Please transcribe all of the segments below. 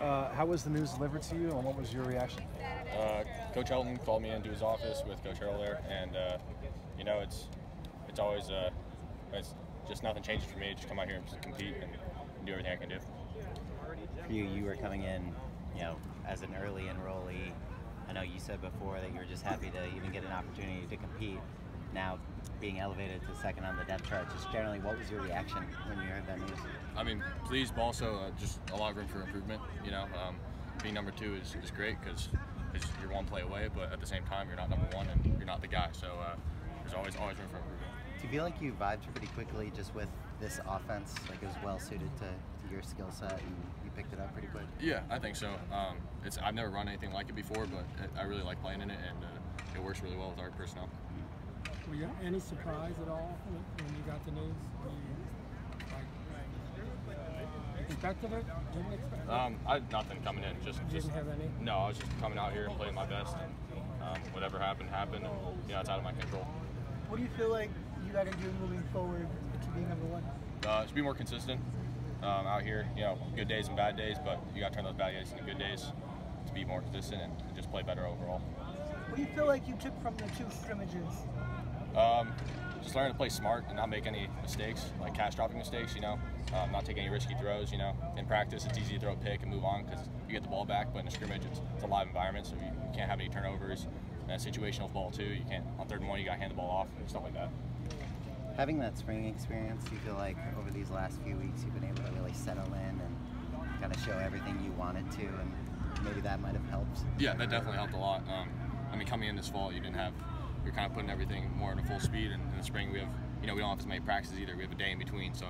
Uh, how was the news delivered to you, and what was your reaction? Uh, Coach Helton called me into his office with Coach Harrell there, and uh, you know it's it's always uh, it's just nothing changes for me. Just come out here and just compete and do everything I can do. For you, you were coming in, you know, as an early enrollee. I know you said before that you were just happy to even get an opportunity to compete. Now, being elevated to second on the depth chart, just generally, what was your reaction when you heard that news? I mean, pleased, but also uh, just a lot of room for improvement. You know, um, being number two is, is great because you're one play away, but at the same time, you're not number one and you're not the guy. So uh, there's always always room for improvement. Do you feel like you vibed pretty quickly just with this offense? Like it was well suited to, to your skill set and you picked it up pretty quick? Yeah, I think so. Um, it's I've never run anything like it before, but it, I really like playing in it and uh, it works really well with our personnel. Were you any surprise at all when, you got the news? like, expected it? Didn't expect it? Um, I had nothing coming in. Just, you just didn't have any. No, I was just coming out here and playing my best, and um, whatever happened happened. And, you know, it's out of my control. What do you feel like you got to do moving forward to be number one? Uh, just be more consistent um, out here. You know, good days and bad days, but you got to turn those bad days into good days to be more consistent and, and just play better overall. What do you feel like you took from the two scrimmages? Um, just learning to play smart and not make any mistakes, like cash dropping mistakes. You know, um, not take any risky throws. You know, in practice it's easy to throw a pick and move on because you get the ball back. But in a scrimmage, it's, it's a live environment, so you, you can't have any turnovers. And a situational ball too. You can't on third and one you got to hand the ball off and stuff like that. Having that spring experience, do you feel like over these last few weeks you've been able to really settle in and kind of show everything you wanted to, and maybe that might have helped? Yeah, that definitely helped a lot. Um, I mean, coming in this fall, you didn't have you're kind of putting everything more into full speed. And in the spring, we have, you know, we don't have as many practices either. We have a day in between, so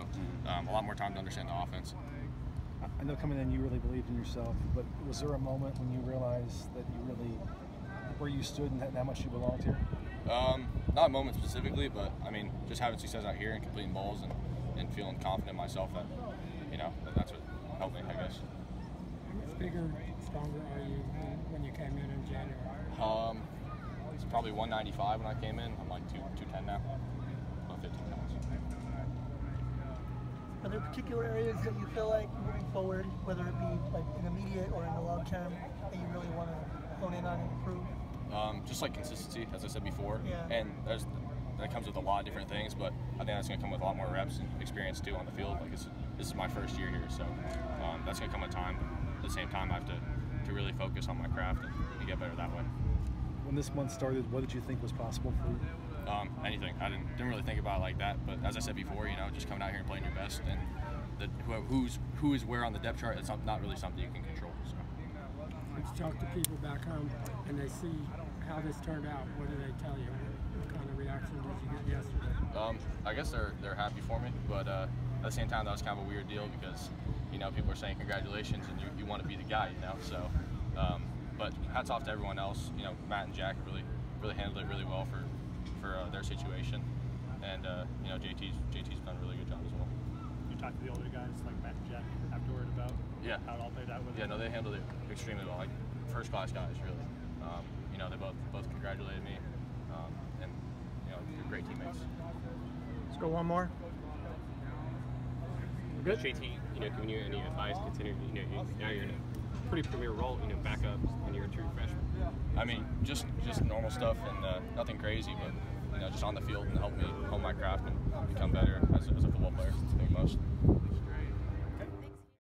um, a lot more time to understand the offense. I know coming in, you really believed in yourself, but was there a moment when you realized that you really, where you stood and how much you belonged here? Um, not a moment specifically, but I mean, just having success out here and completing balls and, and feeling confident in myself that, you know, that that's what helped me, I guess. How much bigger, stronger are you when you came in in January? Um, it's probably 195 when I came in. I'm like two, 210 now. About 15 pounds. Are there particular areas that you feel like moving forward, whether it be like in immediate or in the long term, that you really want to hone in on and improve? Um, just like consistency, as I said before. Yeah. And there's that comes with a lot of different things, but I think that's going to come with a lot more reps and experience too on the field. Like this is my first year here, so um, that's going to come with time. At the same time, I have to, to really focus on my craft and, and get better that way when this month started, what did you think was possible for you? Um, anything. I didn't, didn't really think about it like that. But as I said before, you know, just coming out here and playing your best, and the, who, who's who is where on the depth chart, it's not, not really something you can control. So. Let's talk to people back home, and they see how this turned out. What do they tell you? What kind of reaction did you get yesterday? Um, I guess they're they're happy for me, but uh, at the same time, that was kind of a weird deal because you know people are saying congratulations, and you, you want to be the guy, you know. So. Um, but hats off to everyone else. You know, Matt and Jack really, really handled it really well for, for uh, their situation, and uh, you know, JT's JT's done a really good job as well. You talked to the older guys like Matt and Jack afterward about yeah how it all played out with Yeah, them? no, they handled it extremely well. Like first class guys, really. Um, you know, they both both congratulated me, um, and you know, they're great teammates. Let's go one more. Good. JT, you know, giving you any advice considering you know you, now you're in a pretty premier role, you know, backup when you're a true freshman? I mean, just just normal stuff and uh, nothing crazy, but you know, just on the field and help me hone my craft and become better as a, as a football player, I think most.